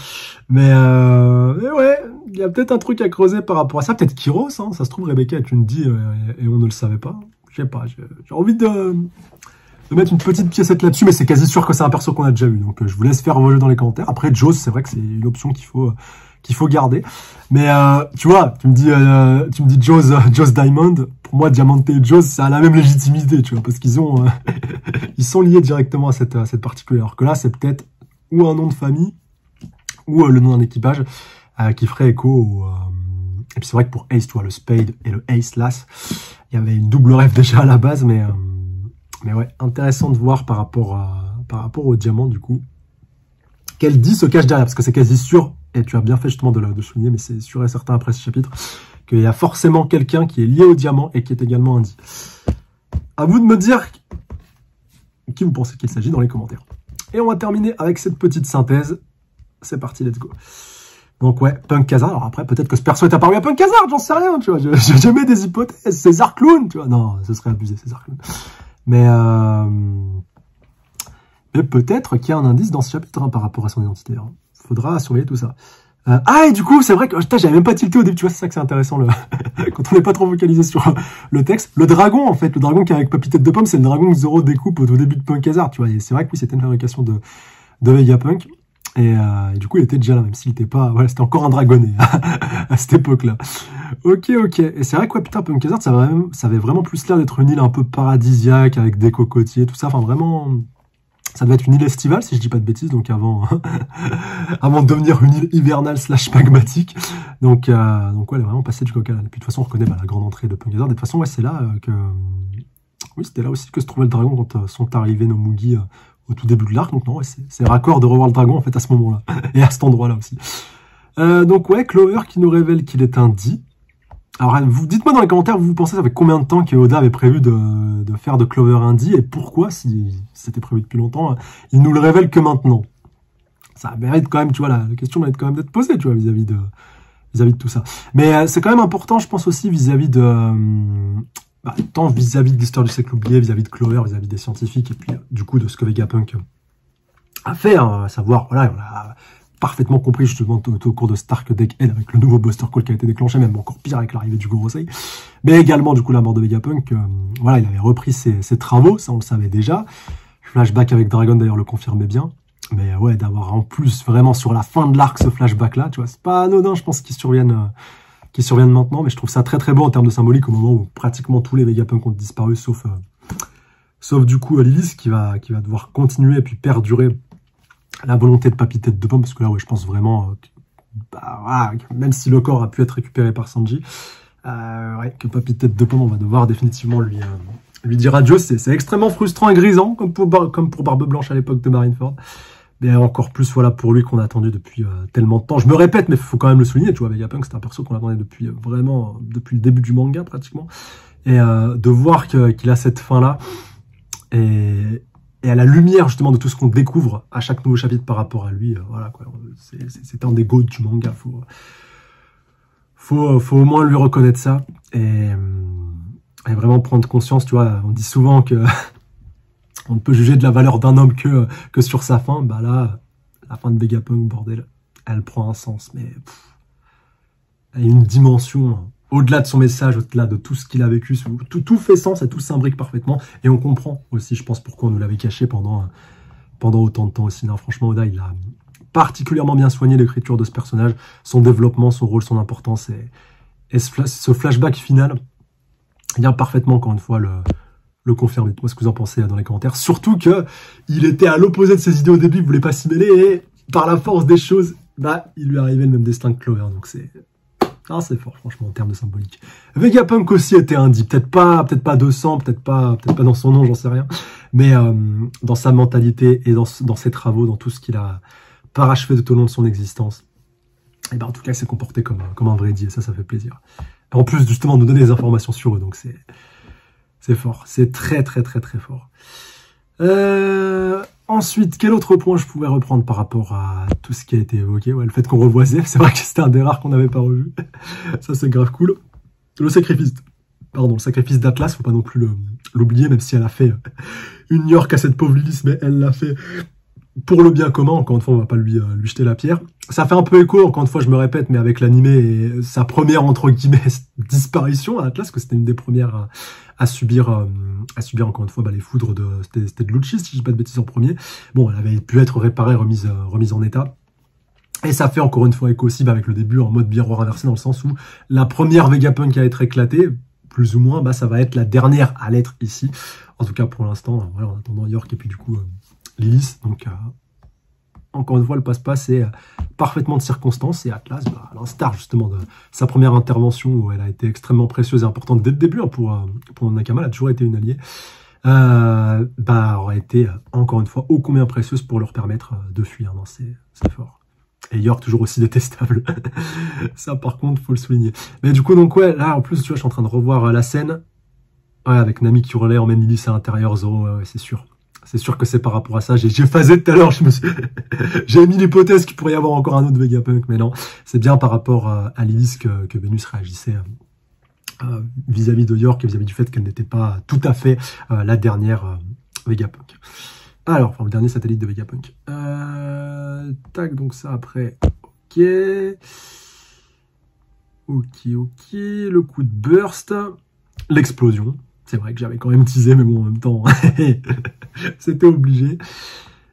Mais, euh, mais ouais, il y a peut-être un truc à creuser par rapport à ça. Peut-être Kyros, hein. ça se trouve, Rebecca est une dit euh, et on ne le savait pas. Je sais pas, j'ai envie de, de mettre une petite piécette là-dessus, mais c'est quasi sûr que c'est un perso qu'on a déjà vu. Donc, euh, je vous laisse faire vos jeux dans les commentaires. Après, Jaws, c'est vrai que c'est une option qu'il faut qu'il faut garder. Mais euh, tu vois, tu me dis, euh, tu me dis Jaws, euh, Jaws Diamond. Pour moi, Diamante et Jaws, ça a la même légitimité, tu vois, parce qu'ils ont, ils sont liés directement à cette à cette particulière. Alors que là, c'est peut-être ou un nom de famille ou le nom d'un équipage qui ferait écho au. et puis c'est vrai que pour Ace, tu vois, le Spade et le Ace Lass, il y avait une double rêve déjà à la base, mais mais ouais, intéressant de voir par rapport par rapport au diamant du coup. Qu'elle dit se cache derrière, parce que c'est quasi sûr et tu as bien fait justement de, de souligner, mais c'est sûr et certain après ce chapitre, qu'il y a forcément quelqu'un qui est lié au diamant et qui est également un dit. À vous de me dire qui vous pensez qu'il s'agit dans les commentaires. Et on va terminer avec cette petite synthèse. C'est parti, let's go. Donc ouais, Punk Kazar. Alors après, peut-être que ce perso est apparu à Punk Kazar, j'en sais rien, tu vois. Je, mets des hypothèses. César Clown, tu vois. Non, ce serait abusé, César Clown. Mais, euh... peut-être qu'il y a un indice dans ce chapitre hein, par rapport à son identité. Hein faudra surveiller tout ça. Euh, ah, et du coup, c'est vrai que j'avais même pas tilté au début, tu vois, c'est ça que c'est intéressant, le... quand on n'est pas trop focalisé sur le texte. Le dragon, en fait, le dragon qui est avec Papy Tête de Pomme, c'est le dragon que Zoro découpe au, début de Punk Hazard, tu vois. C'est vrai que oui, c'était une fabrication de, de Vegapunk. Et, euh, et, du coup, il était déjà là, même s'il était pas, voilà, c'était encore un dragonnet à cette époque-là. Ok, ok. Et c'est vrai que, ouais, putain, Punk Hazard, ça avait vraiment plus l'air d'être une île un peu paradisiaque, avec des cocotiers, tout ça. Enfin, vraiment, ça devait être une île estivale, si je dis pas de bêtises, donc avant, avant de devenir une île hivernale slash magmatique. Donc, euh, donc ouais, elle est vraiment passée du coca. Puis de toute façon, on reconnaît bah, la grande entrée de Pungazer. De toute façon, ouais, c'est là euh, que Oui, c'était là aussi que se trouvait le dragon quand sont arrivés nos Mugi au tout début de l'arc. Donc non, c'est raccord de revoir le dragon en fait à ce moment-là et à cet endroit-là aussi. donc ouais, Clover qui nous révèle qu'il est un dit. Alors, vous dites-moi dans les commentaires, vous pensez ça fait combien de temps que Oda avait prévu de, faire de Clover Indie et pourquoi, si c'était prévu depuis longtemps, il nous le révèle que maintenant? Ça mérite quand même, tu vois, la, question mérite quand même d'être posée, tu vois, vis-à-vis de vis-à-vis de tout ça. Mais euh, c'est quand même important, je pense aussi, vis-à-vis de... Euh, bah, tant vis-à-vis de l'histoire du siècle oublié, vis-à-vis de Clover, vis-à-vis des scientifiques, et puis du coup de ce que Vegapunk a fait, hein, à savoir, voilà, on a parfaitement compris justement au, cours de Stark Deck N avec le nouveau Buster Call qui a été déclenché, même encore pire avec l'arrivée du Gorosei. Mais également du coup la mort de Vegapunk, euh, voilà, il avait repris ses, travaux, ça on le savait déjà. Flashback avec Dragon d'ailleurs le confirmait bien. Mais ouais, d'avoir en plus vraiment sur la fin de l'arc ce flashback là, tu vois, c'est pas anodin, je pense qu'ils surviennent, euh, qu'ils surviennent maintenant, mais je trouve ça très très beau en termes de symbolique au moment où pratiquement tous les Vegapunk ont disparu, sauf, euh, sauf du coup Lilith qui va, qui va devoir continuer et puis perdurer la volonté de Papy Tête de Pomme, parce que là, ouais, je pense vraiment, euh, bah, même si le corps a pu être récupéré par Sanji, euh, ouais, que Papy Tête de Pomme, on va devoir définitivement lui, euh, lui dire adieu. C'est extrêmement frustrant et grisant, comme pour, comme pour Barbe Blanche à l'époque de Marineford. Mais encore plus, voilà, pour lui qu'on a attendu depuis tellement de temps. Je me répète, mais faut quand même le souligner, tu vois, Vegapunk, c'est un perso qu'on attendait depuis vraiment, depuis le début du manga, pratiquement. Et de voir qu'il a cette fin-là, et, et à la lumière justement de tout ce qu'on découvre à chaque nouveau chapitre par rapport à lui, euh, voilà quoi, c'est un des goûts du manga, faut, faut, faut au moins lui reconnaître ça et, et, vraiment prendre conscience, tu vois, on dit souvent que on ne peut juger de la valeur d'un homme que, que sur sa fin, bah là, la fin de Vegapunk, bordel, elle prend un sens, mais elle a une dimension au-delà de son message, au-delà de tout ce qu'il a vécu, tout, fait sens et tout s'imbrique parfaitement. Et on comprend aussi, je pense, pourquoi on nous l'avait caché pendant, pendant autant de temps aussi. Non, franchement, Oda, il a particulièrement bien soigné l'écriture de ce personnage, son développement, son rôle, son importance. Et, ce, flashback final vient parfaitement, encore une fois, le, le confirmer. Moi, ce que vous en pensez dans les commentaires. Surtout que il était à l'opposé de ses idées au début, il voulait pas s'y mêler, et par la force des choses, bah, il lui arrivait le même destin que Clover. Donc c'est ah, c'est fort, franchement, en termes de symbolique. Vegapunk aussi était indie. Peut-être pas, peut-être pas 200, peut-être pas, peut-être pas dans son nom, j'en sais rien. Mais euh, dans sa mentalité et dans, ses travaux, dans tout ce qu'il a parachevé tout au long de son existence. Et eh ben, en tout cas, il s'est comporté comme, comme un vrai dit, et ça, ça fait plaisir. en plus, justement, de nous donner des informations sur eux, donc c'est, c'est fort. C'est très, très, très, très fort. Euh, Ensuite, quel autre point je pouvais reprendre par rapport à tout ce qui a été évoqué? Ouais, Le fait qu'on revoit Zef, c'est vrai que c'était un des rares qu'on n'avait pas revu. Ça, c'est grave cool. Le sacrifice, pardon, le sacrifice d'Atlas, faut pas non plus l'oublier, même si elle a fait une York à cette pauvre Lys, mais elle l'a fait pour le bien commun. Encore une fois, on va pas lui, euh, lui jeter la pierre. Ça fait un peu écho, encore une fois, je me répète, mais avec l'animé et sa première, entre guillemets, disparition à Atlas, que c'était une des premières à subir, euh, à subir encore une fois bah, les foudres de c'était de Lucci, si je dis pas de bêtises en premier. Bon, elle avait pu être réparée, remise, euh, remise en état. Et ça fait encore une fois écho aussi bah, avec le début en mode miroir inversé dans le sens où la première Vegapunk à être éclatée, plus ou moins, bah ça va être la dernière à l'être ici. En tout cas pour l'instant, voilà, en attendant York et puis du coup euh, Lilith. Donc encore une fois, le passe-passe est parfaitement de circonstance et Atlas, bah, à l'instar justement de sa première intervention où elle a été extrêmement précieuse et importante dès le début hein, pour, euh, pour Nakama, elle a toujours été une alliée, euh, bah, aurait été encore une fois ô combien précieuse pour leur permettre euh, de fuir. Non, c'est fort. Et York toujours aussi détestable. Ça par contre, faut le souligner. Mais du coup, donc ouais, là en plus, tu vois, je suis en train de revoir la scène. Ouais, avec Nami qui relève, emmène Lily à l'intérieur, Zoro, c'est sûr. C'est sûr que c'est par rapport à ça. J'ai phasé tout à l'heure, j'ai mis l'hypothèse qu'il pourrait y avoir encore un autre Vegapunk, mais non. C'est bien par rapport à, à que, Vénus réagissait euh, vis-à-vis de York et vis-à-vis du fait qu'elle n'était pas tout à fait euh, la dernière euh, Vegapunk. Alors, enfin, le dernier satellite de Vegapunk. Euh, tac, donc ça après. Ok. Ok, ok. Le coup de burst. L'explosion. C'est vrai que j'avais quand même teasé, mais bon, en même temps, c'était obligé.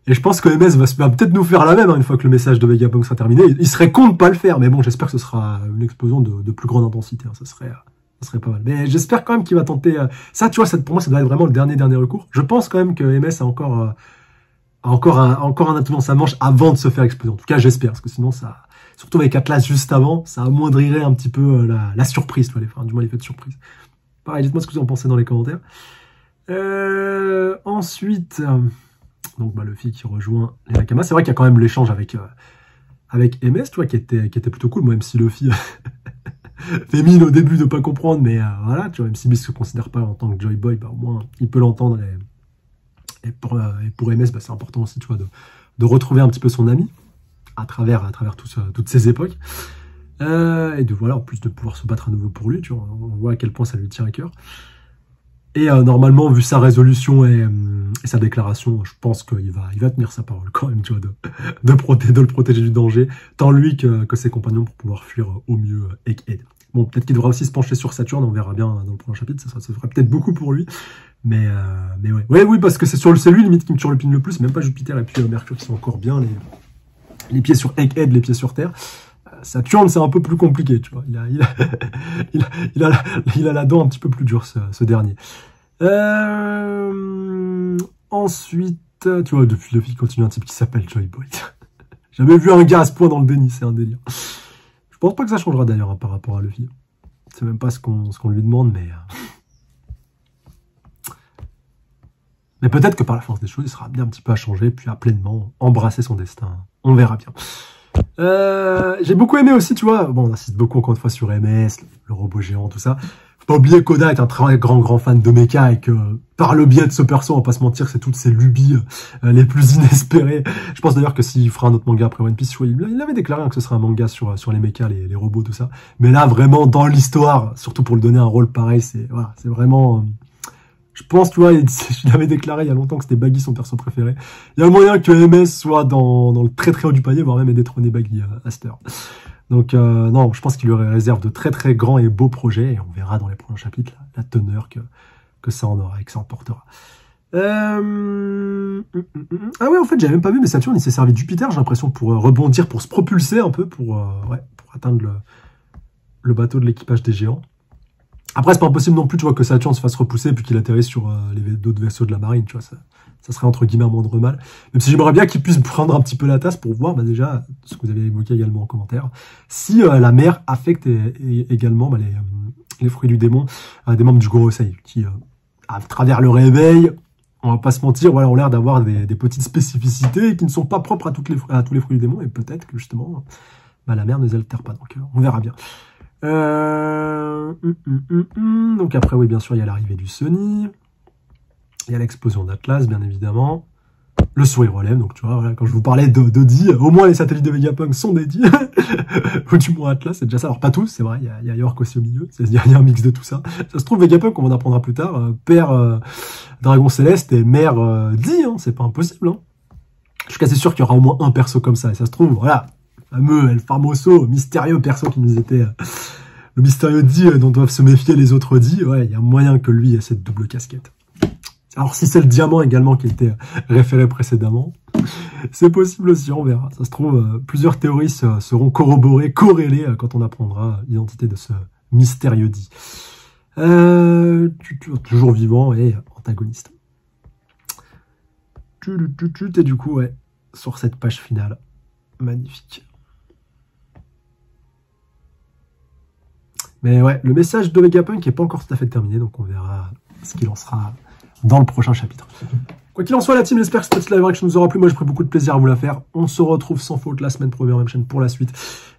Et je pense que MS va, peut-être nous faire la même hein, une fois que le message de Vegapunk sera terminé. Il serait con de pas le faire, mais bon, j'espère que ce sera une explosion de, plus grande intensité. Hein. Ça serait, ça serait pas mal. Mais j'espère quand même qu'il va tenter. Euh, ça, tu vois, pour moi, ça doit être vraiment le dernier dernier recours. Je pense quand même que MS a encore, euh, encore un, encore un atout dans sa manche avant de se faire exploser. En tout cas, j'espère, parce que sinon, surtout avec Atlas juste avant, ça amoindrirait un petit peu euh, la, surprise, tu vois, les, enfin, du moins l'effet de surprise. Pareil, dites-moi ce que vous en pensez dans les commentaires. Euh, ensuite, euh, donc bah, Luffy qui rejoint les Nakama. C'est vrai qu'il y a quand même l'échange avec, euh, avec MS, tu vois, qui était, qui était plutôt cool. Même si Luffy fait mine au début de pas comprendre, mais voilà, même si Beast se considère pas en tant que Joy Boy, bah, au moins il peut l'entendre. Et, pour, MS, bah, c'est important aussi, de, de retrouver un petit peu son ami à travers, à travers toutes ces époques. Euh, et de voilà, en plus de pouvoir se battre à nouveau pour lui, tu vois, on voit à quel point ça lui tient à cœur. Et euh, normalement, vu sa résolution et, euh, et, sa déclaration, je pense qu'il va, il va tenir sa parole quand même, tu vois, de, de, protéger, de le protéger du danger, tant lui que, que, ses compagnons pour pouvoir fuir au mieux Egghead. Bon, peut-être qu'il devra aussi se pencher sur Saturne, on verra bien dans le prochain chapitre, ça, ça ferait peut-être beaucoup pour lui. Mais, euh, mais ouais. ouais, oui, parce que c'est sur le, lui limite qui me turlupine le plus, même pas Jupiter et puis Mercure qui sont encore bien, les, les pieds sur Egghead, les pieds sur Terre. Saturne, c'est un peu plus compliqué, tu vois. Il a, il a, il a, il a, la, dent un petit peu plus dure, ce, ce dernier. Euh, ensuite, tu vois, depuis le continue un type qui s'appelle Joy Boy. J'avais vu un gars à ce point dans le déni, c'est un délire. Je pense pas que ça changera d'ailleurs hein, par rapport à Luffy. C'est même pas ce qu'on ce qu'on lui demande, mais... Euh, mais peut-être que par la force des choses, il sera bien un petit peu à changer, puis à pleinement embrasser son destin. On verra bien. Euh, j'ai beaucoup aimé aussi, tu vois, bon, on insiste beaucoup encore une fois sur MS, le, robot géant, tout ça. Faut pas oublier Koda est un très grand, grand fan de mecha et que par le biais de ce perso, on va pas se mentir, c'est toutes ces lubies euh, les plus inespérées. Je pense d'ailleurs que s'il fera un autre manga après One Piece, il avait déclaré hein, que ce serait un manga sur, sur les mechas, les, les robots, tout ça. Mais là, vraiment, dans l'histoire, surtout pour lui donner un rôle pareil, c'est voilà, c'est vraiment... Euh, je pense, tu vois, je l'avais déclaré il y a longtemps que c'était Baggy son perso préféré. Il y a moyen que MS soit dans, le très très haut du panier, voire même détrôner Baggy euh, à cette Donc euh, non, je pense qu'il lui réserve de très très grands et beaux projets, et on verra dans les prochains chapitres la, teneur que, ça en aura et que ça en portera. Euh... Ah ouais, en fait, j'avais même pas vu, mais Saturne, il s'est servi de Jupiter, j'ai l'impression, pour euh, rebondir, pour se propulser un peu, pour, pour atteindre le bateau de l'équipage des géants. Après, c'est pas impossible non plus, tu vois, que Saturne se fasse repousser puis qu'il atterrisse sur euh, les d'autres vaisseaux de la marine, tu vois, ça, ça serait entre guillemets un moindre mal. Même si j'aimerais bien qu'il puisse prendre un petit peu la tasse pour voir, bah, déjà, ce que vous avez évoqué également en commentaire, si euh, la mer affecte également bah, les, euh, les, fruits du démon des membres du Gorosei, qui, à travers le réveil, on va pas se mentir, voilà, ont l'air d'avoir des, petites spécificités qui ne sont pas propres à tous les fruits du démon, et peut-être que justement, bah, la mer ne les altère pas, donc on verra bien. Euh, hum, hum, hum, donc après, oui, bien sûr, il y a l'arrivée du Sony. Il y a l'explosion d'Atlas, bien évidemment. Le sourire relève, donc tu vois, quand je vous parlais d'Audi, au moins les satellites de Vegapunk sont dédiés. Ou du moins Atlas, c'est déjà ça. Alors pas tous, c'est vrai, il y a, York aussi au milieu, il y, a un mix de tout ça. Ça se trouve, Vegapunk, on en apprendra plus tard, euh, père euh, Dragon Céleste et mère euh, Di, hein, c'est pas impossible. Hein. Je suis quasi sûr qu'il y aura au moins un perso comme ça, et ça se trouve, voilà, fameux El Famoso, mystérieux perso qui nous était... Euh, le mystérieux dit euh, dont doivent se méfier les autres dits, ouais, il y a moyen que lui ait cette double casquette. Alors si c'est le diamant également qui était référé précédemment, c'est possible aussi, on verra. Ça se trouve, euh, plusieurs théories seront corroborées, corrélées quand on apprendra l'identité de ce mystérieux dit. Euh, toujours vivant et antagoniste. Et du coup, ouais, sur cette page finale, magnifique. Mais ouais, le message de Vegapunk n'est pas encore tout à fait terminé, donc on verra ce qu'il en sera dans le prochain chapitre. Quoi qu'il en soit, la team, j'espère que cette live reaction nous aura plu. Moi, j'ai pris beaucoup de plaisir à vous la faire. On se retrouve sans faute la semaine prochaine, même chaîne pour la suite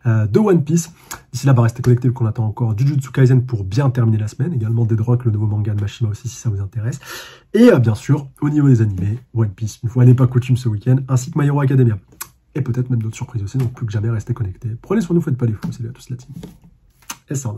euh, de One Piece. D'ici là, bah, restez connectés qu'on attend encore Jujutsu Kaisen pour bien terminer la semaine. Également Dead Rock, le nouveau manga de Mashima aussi, si ça vous intéresse. Et euh, bien sûr, au niveau des animés, One Piece, une fois n'est pas coutume ce week-end, ainsi que My Hero Academia. Et peut-être même d'autres surprises aussi, donc plus que jamais, restez connectés. Prenez soin de nous, faites pas les fous. Salut à tous la team. Et ça